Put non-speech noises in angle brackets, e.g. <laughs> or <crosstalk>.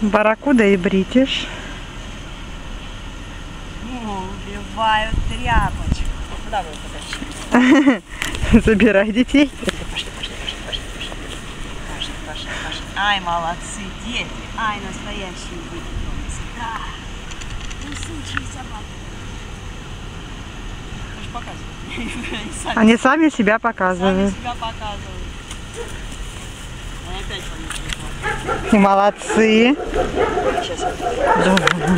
Барракуда и бритиш. Убивают тряпочку. Куда вы потащили? <laughs> Забирай детей. Пошли, пошли, пошли, пошли, пошли. Пошли, пошли, пошли. Ай, молодцы, дети. Ай, настоящие дети. Да. Ну, сучьи собаки. Они сами, сами себя сами показывают. себя показывают. Они опять по молодцы. Сейчас я